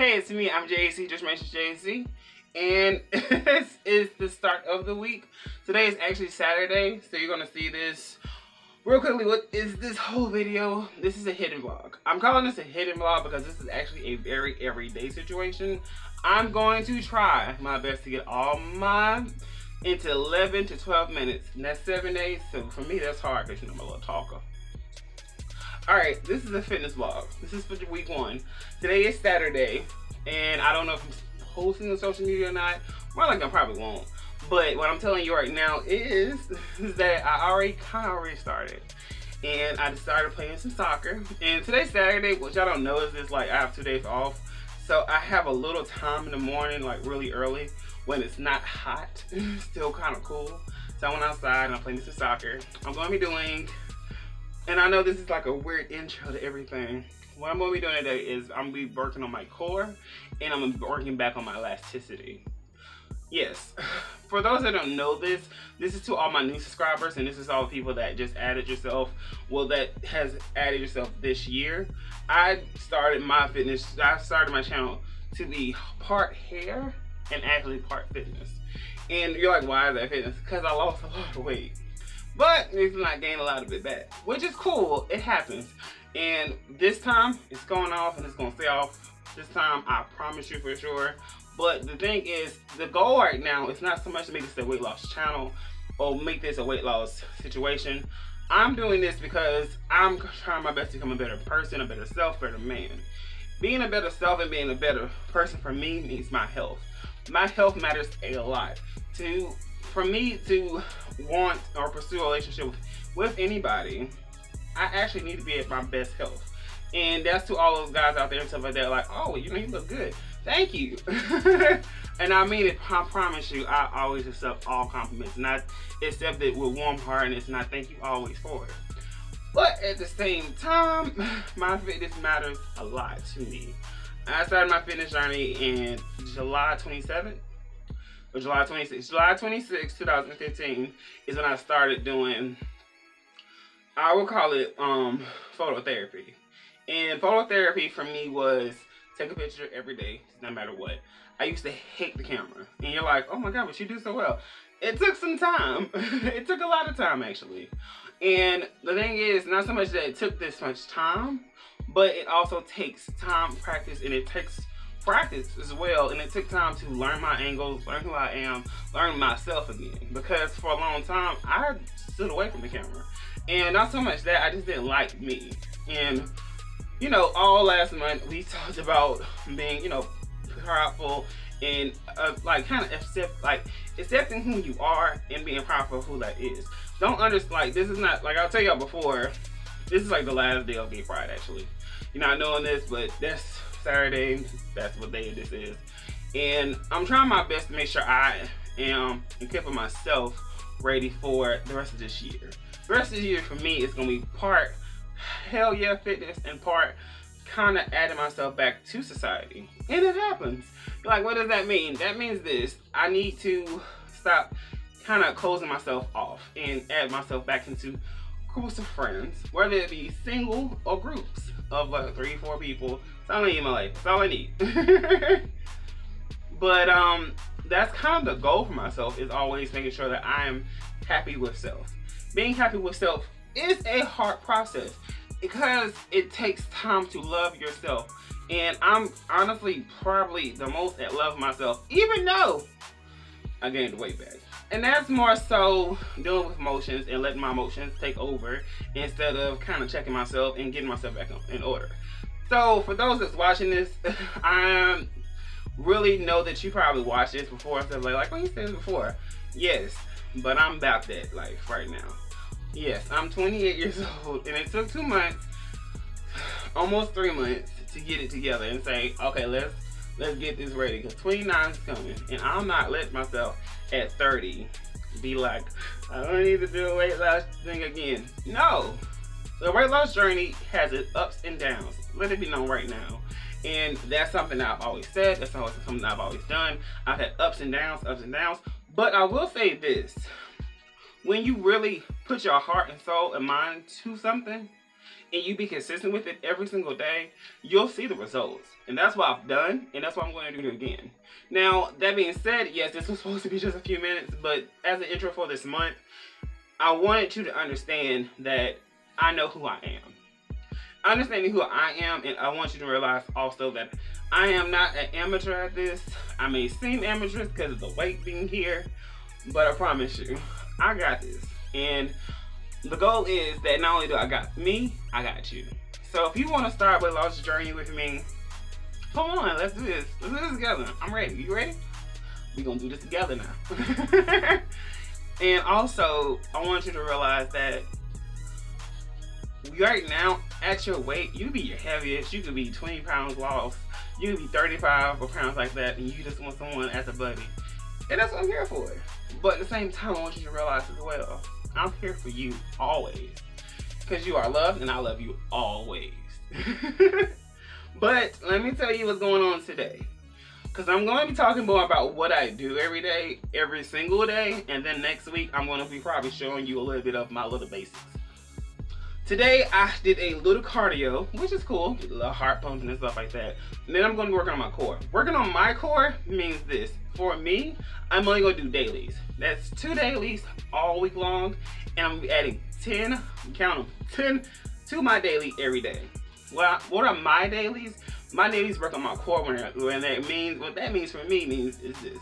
Hey, it's me. I'm JAC, just Jermaine JAC. And this is the start of the week. Today is actually Saturday, so you're going to see this. Real quickly, what is this whole video? This is a hidden vlog. I'm calling this a hidden vlog because this is actually a very everyday situation. I'm going to try my best to get all my into 11 to 12 minutes. And that's seven days. So for me, that's hard because you know I'm a little talker. All right, this is a fitness vlog. This is for week one. Today is Saturday, and I don't know if I'm posting on social media or not. More like I probably won't. But what I'm telling you right now is, is that I already kind of already started. And I started playing some soccer. And today's Saturday, which y'all don't know is this like I have two days off. So I have a little time in the morning, like really early, when it's not hot, still kind of cool. So I went outside and I'm playing some soccer. I'm going to be doing and I know this is like a weird intro to everything. What I'm to be doing today is I'm to be working on my core and I'm to be working back on my elasticity. Yes, for those that don't know this, this is to all my new subscribers and this is all the people that just added yourself, well that has added yourself this year. I started my fitness, I started my channel to be part hair and actually part fitness. And you're like, why is that fitness? Because I lost a lot of weight. But it's not gaining a lot of it back, which is cool. It happens. And this time, it's going off and it's going to stay off. This time, I promise you for sure. But the thing is, the goal right now is not so much to make this a weight loss channel or make this a weight loss situation. I'm doing this because I'm trying my best to become a better person, a better self, better man. Being a better self and being a better person for me means my health. My health matters a lot. To for me to want or pursue a relationship with, with anybody, I actually need to be at my best health. And that's to all those guys out there and stuff like that, like, oh, you know, you look good. Thank you. and I mean it, I promise you, I always accept all compliments. And I accept it with warm heartedness and I thank you always for it. But at the same time, my fitness matters a lot to me. I started my fitness journey in July 27th or July 26, July 26, 2015 is when I started doing, I would call it um, phototherapy. And phototherapy for me was take a picture every day, no matter what. I used to hate the camera. And you're like, oh my God, but you do so well. It took some time. it took a lot of time, actually. And the thing is, not so much that it took this much time, but it also takes time, practice, and it takes practice as well and it took time to learn my angles learn who i am learn myself again because for a long time i stood away from the camera. And not so much that i just didn't like me. And you know all last month we talked about being you know powerful and uh, like kind of accept like accepting who you are and being proud of who that is. Don't understand like this is not like i'll tell y'all before this is like the last day of gay pride actually. You're not knowing this but that's Saturday. That's what day this is. And I'm trying my best to make sure I am equipping myself ready for the rest of this year. The rest of the year for me is gonna be part hell yeah fitness and part kind of adding myself back to society. And it happens. Like, what does that mean? That means this. I need to stop kind of closing myself off and add myself back into groups of friends, whether it be single or groups of like three, four people. That's all I need in my life. That's all I need. but um, that's kind of the goal for myself is always making sure that I am happy with self. Being happy with self is a hard process because it takes time to love yourself. And I'm honestly probably the most at love myself, even though I gained weight back. And that's more so dealing with emotions and letting my emotions take over instead of kind of checking myself and getting myself back in order. So for those that's watching this, I um, really know that you probably watched this before stuff like, like, well, you said this before. Yes, but I'm about that life right now. Yes, I'm 28 years old and it took two months, almost three months to get it together and say, okay, let's let's get this ready because 29 is coming and I'm not letting myself at 30 be like, I don't need to do a weight loss thing again. No, the weight loss journey has its ups and downs. Let it be known right now. And that's something I've always said. That's something I've always done. I've had ups and downs, ups and downs. But I will say this. When you really put your heart and soul and mind to something, and you be consistent with it every single day, you'll see the results. And that's what I've done, and that's what I'm going to do again. Now, that being said, yes, this was supposed to be just a few minutes, but as an intro for this month, I wanted you to understand that I know who I am. Understanding who I am, and I want you to realize also that I am not an amateur at this. I may seem amateur because of the weight being here, but I promise you, I got this. And the goal is that not only do I got me, I got you. So if you want to start with lost journey with me, come on, let's do this. Let's do this together. I'm ready. You ready? we gonna do this together now. and also, I want you to realize that right now, at your weight, you be your heaviest. You could be 20 pounds lost. You could be 35 or pounds like that, and you just want someone as a buddy. And that's what I'm here for. But at the same time, I want you to realize as well, I'm here for you always. Because you are loved and I love you always. but let me tell you what's going on today. Because I'm going to be talking more about what I do every day, every single day. And then next week, I'm going to be probably showing you a little bit of my little basics. Today, I did a little cardio, which is cool. A little heart pumping and stuff like that. And then I'm going to work on my core. Working on my core means this. For me, I'm only going to do dailies. That's two dailies all week long. And I'm adding 10, count them, 10 to my daily every day. Well, what are my dailies? My dailies work on my core when, when that means, what that means for me means is this.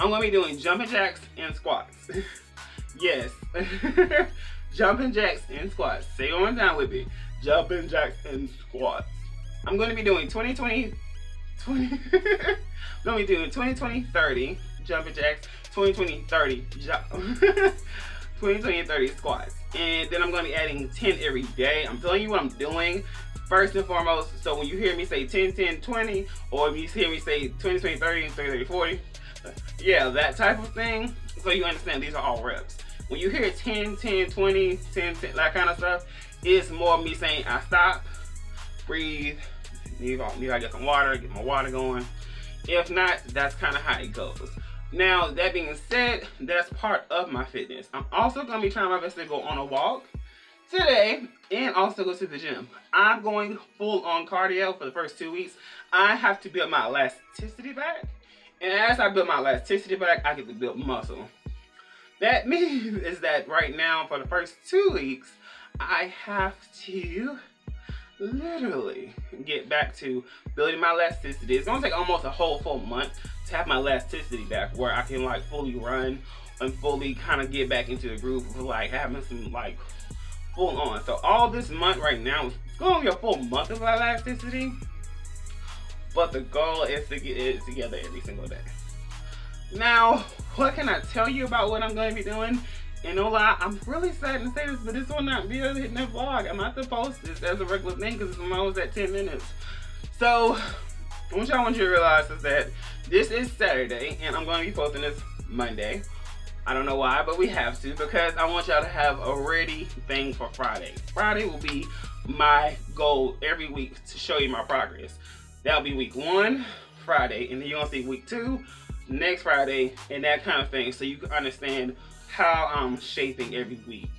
I'm to be doing jumping jacks and squats. yes. jumping jacks and squats. Say on down with me. Jumping jacks and squats. I'm going to be doing 20, 20, 20. I'm going to be doing 20, 20, 30 jumping jacks, 20, 20, 30 jump. 20, 20, 30 squats. And then I'm going to be adding 10 every day. I'm telling you what I'm doing first and foremost. So when you hear me say 10, 10, 20, or if you hear me say 20, 20, 30, 30, 30, 40, yeah, that type of thing. So you understand these are all reps. When you hear 10, 10, 20, 10, 10 that kind of stuff, it's more me saying I stop, breathe, need, need I get some water, get my water going. If not, that's kind of how it goes. Now, that being said, that's part of my fitness. I'm also going to be trying my best to go on a walk today and also go to the gym. I'm going full on cardio for the first two weeks. I have to build my elasticity back. And as I build my elasticity back, I get to build muscle. That means is that right now for the first two weeks, I have to literally get back to building my elasticity. It's gonna take almost a whole full month to have my elasticity back where I can like fully run and fully kind of get back into the groove of like having some like full on. So all this month right now is gonna be a full month of elasticity. But the goal is to get it together every single day. Now, what can I tell you about what I'm going to be doing? And no lie, I'm really sad to say this, but this will not be a hitting that vlog. I'm not supposed to post this as a regular thing because I'm almost at 10 minutes. So, what y'all want you to realize is that this is Saturday, and I'm going to be posting this Monday. I don't know why, but we have to because I want y'all to have a ready thing for Friday. Friday will be my goal every week to show you my progress. That'll be week one, Friday, and then you're gonna see week two, next Friday and that kind of thing so you can understand how I'm shaping every week.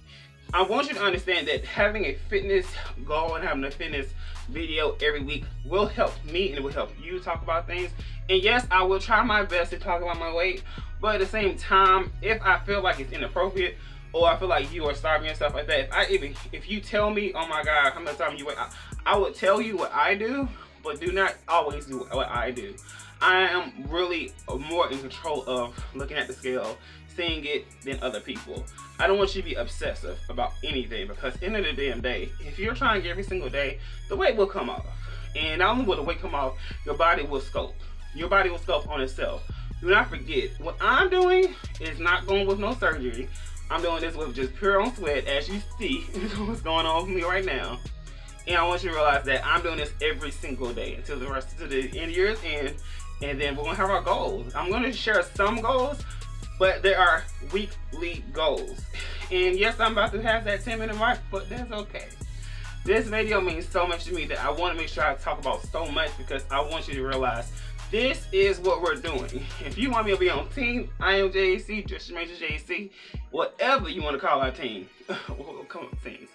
I want you to understand that having a fitness goal and having a fitness video every week will help me and it will help you talk about things. And yes, I will try my best to talk about my weight, but at the same time, if I feel like it's inappropriate or I feel like you are starving and stuff like that, if I even if you tell me, oh my god, how much time you weigh, I, I would tell you what I do, but do not always do what I do. I am really more in control of looking at the scale, seeing it than other people. I don't want you to be obsessive about anything because end of the damn day, if you're trying every single day, the weight will come off. And not only will the weight come off, your body will sculpt. Your body will sculpt on itself. Do not forget, what I'm doing is not going with no surgery. I'm doing this with just pure on sweat, as you see what's going on with me right now. And I want you to realize that I'm doing this every single day until the rest of the end year's end and then we're gonna have our goals. I'm gonna share some goals, but there are weekly goals. And yes, I'm about to have that 10 minute mark, but that's okay. This video means so much to me that I wanna make sure I talk about so much because I want you to realize this is what we're doing. If you want me to be on team, I am JAC, just Jermaine JAC, whatever you want to call our team. come on, team.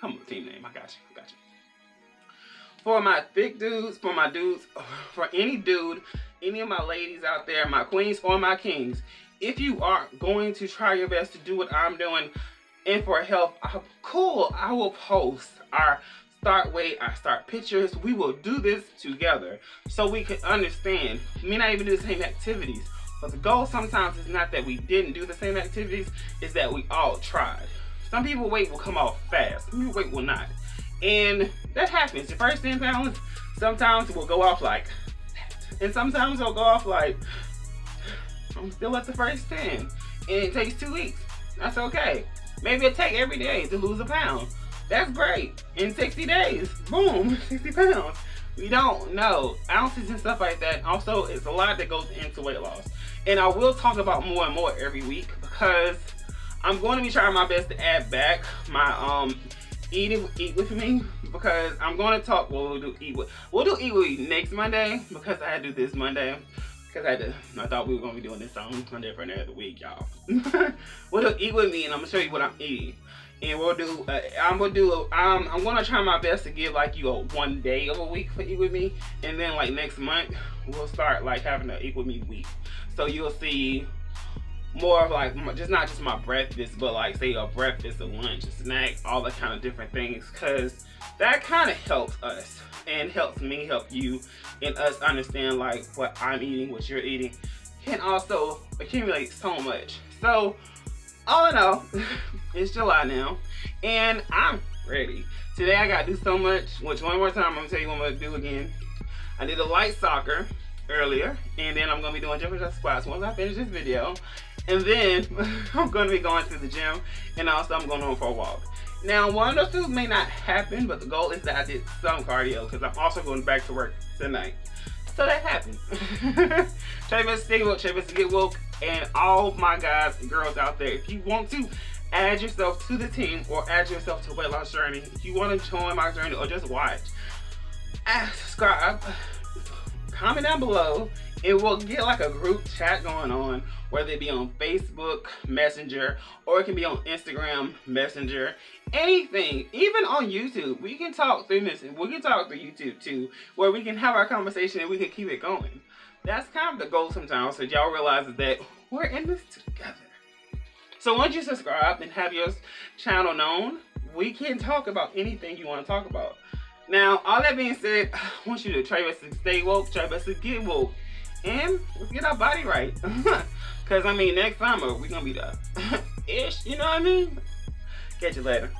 Come on, team name. I got you. I got you. For my thick dudes, for my dudes, for any dude, any of my ladies out there, my queens or my kings, if you are going to try your best to do what I'm doing and for health, uh, cool, I will post our start weight, our start pictures. We will do this together so we can understand. May not even do the same activities, but the goal sometimes is not that we didn't do the same activities, is that we all tried. Some people weight will come off fast, some people weight will not. And that happens. The first 10 pounds, sometimes will go off like that. And sometimes it'll go off like, I'm still at the first 10. And it takes two weeks. That's okay. Maybe it take every day to lose a pound. That's great. In 60 days, boom, 60 pounds. We don't know. Ounces and stuff like that. Also, it's a lot that goes into weight loss. And I will talk about more and more every week because I'm going to be trying my best to add back my um eat it, eat with me because I'm going to talk. Well, we'll do eat with. We'll do eat with next Monday because I had to do this Monday because I had to. I thought we were going to be doing this on Monday for another week, y'all. we'll do eat with me, and I'm gonna show you what I'm eating. And we'll do. Uh, I'm gonna do. Um, I'm gonna try my best to give like you a one day of a week for eat with me, and then like next month we'll start like having an eat with me week. So you'll see more of like just not just my breakfast but like say a breakfast a lunch a snack all the kind of different things because that kind of helps us and helps me help you and us understand like what i'm eating what you're eating can also accumulate so much. So all in all it's july now and i'm ready. Today i gotta do so much which one more time i'm gonna tell you what i'm gonna do again. I did a light soccer earlier and then i'm gonna be doing jumping squats once i finish this video and then I'm going to be going to the gym and also I'm going on for a walk. Now, one of those two may not happen, but the goal is that I did some cardio because I'm also going back to work tonight. So that happened. Try to stay woke, try to get woke, and all my guys and girls out there, if you want to add yourself to the team or add yourself to Weight Loss Journey, if you want to join my journey or just watch, subscribe, comment down below, and we'll get like a group chat going on whether it be on Facebook Messenger or it can be on Instagram Messenger, anything, even on YouTube. We can talk through this and we can talk through YouTube too, where we can have our conversation and we can keep it going. That's kind of the goal sometimes, so y'all realize that we're in this together. So once you subscribe and have your channel known, we can talk about anything you want to talk about. Now, all that being said, I want you to try best to stay woke, try best to get woke, and let's get our body right. Because, I mean, next summer, we're going to be the ish, you know what I mean? Catch you later.